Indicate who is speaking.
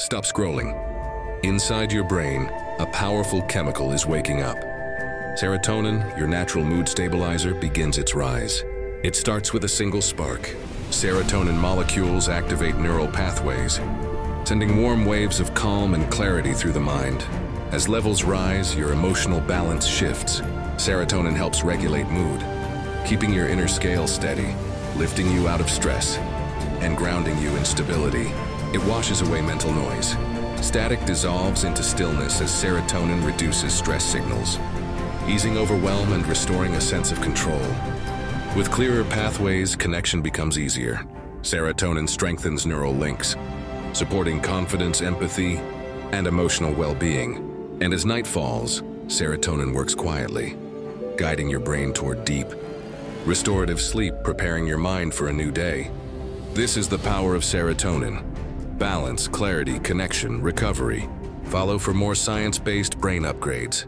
Speaker 1: Stop scrolling. Inside your brain, a powerful chemical is waking up. Serotonin, your natural mood stabilizer, begins its rise. It starts with a single spark. Serotonin molecules activate neural pathways, sending warm waves of calm and clarity through the mind. As levels rise, your emotional balance shifts. Serotonin helps regulate mood, keeping your inner scale steady, lifting you out of stress, and grounding you in stability. It washes away mental noise. Static dissolves into stillness as serotonin reduces stress signals, easing overwhelm and restoring a sense of control. With clearer pathways, connection becomes easier. Serotonin strengthens neural links, supporting confidence, empathy, and emotional well-being. And as night falls, serotonin works quietly, guiding your brain toward deep, restorative sleep, preparing your mind for a new day. This is the power of serotonin. Balance, clarity, connection, recovery. Follow for more science-based brain upgrades.